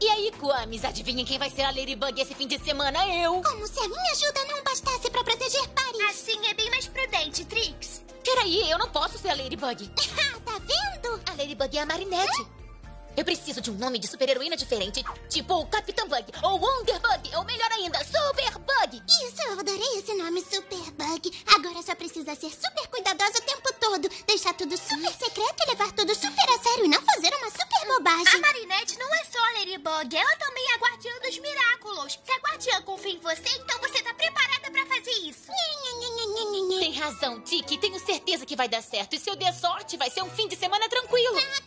E aí, Kwamis, adivinhem quem vai ser a Ladybug esse fim de semana? Eu! Como se a minha ajuda não bastasse pra proteger Paris. Assim é bem mais prudente, Trix. Peraí, eu não posso ser a Ladybug. Ah, tá vendo? A Ladybug é a Marinette. Eu preciso de um nome de super-heroína diferente, tipo Capitã Bug, ou Wonderbug, ou melhor ainda, Superbug. Isso, eu adorei esse nome, Superbug. Agora só precisa ser super cuidadosa o tempo todo, deixar tudo super secreto e levar tudo super a sério e não fazer uma super A bobagem. Marinette não é só a Ladybug, ela também é a guardiã dos miraculos. Se a guardiã confia em você, então você tá preparada pra fazer isso. Tem razão, Tiki, tenho certeza que vai dar certo. E se eu der sorte, vai ser um fim de semana tranquilo. Ah,